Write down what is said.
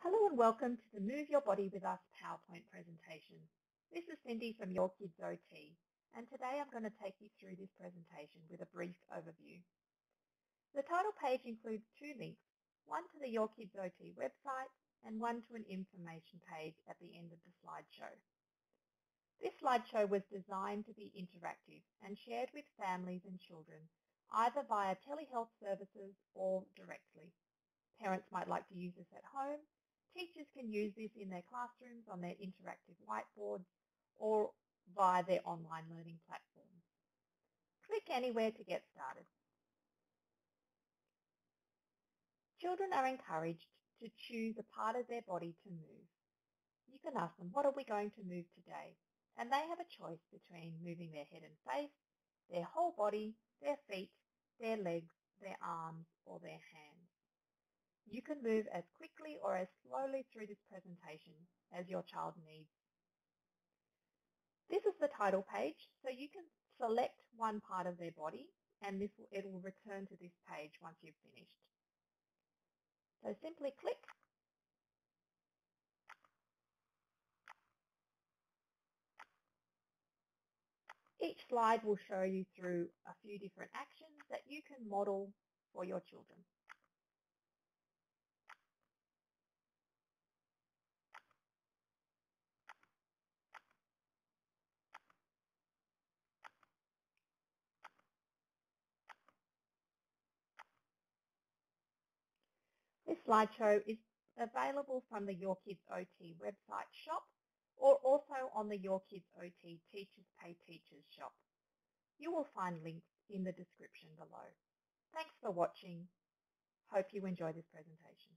Hello and welcome to the Move Your Body With Us PowerPoint presentation. This is Cindy from Your Kids OT and today I'm going to take you through this presentation with a brief overview. The title page includes two links, one to the Your Kids OT website and one to an information page at the end of the slideshow. This slideshow was designed to be interactive and shared with families and children either via telehealth services or directly. Parents might like to use this at home Teachers can use this in their classrooms on their interactive whiteboards or via their online learning platforms. Click anywhere to get started. Children are encouraged to choose a part of their body to move. You can ask them, what are we going to move today? And they have a choice between moving their head and face, their whole body, their feet, their legs, their arms, or their hands. You can move as quickly or as slowly through this presentation as your child needs. This is the title page, so you can select one part of their body and this it will return to this page once you've finished. So simply click Each slide will show you through a few different actions that you can model for your children. Slideshow is available from the Your Kids OT website shop or also on the Your Kids OT Teachers Pay Teachers shop. You will find links in the description below. Thanks for watching. Hope you enjoy this presentation.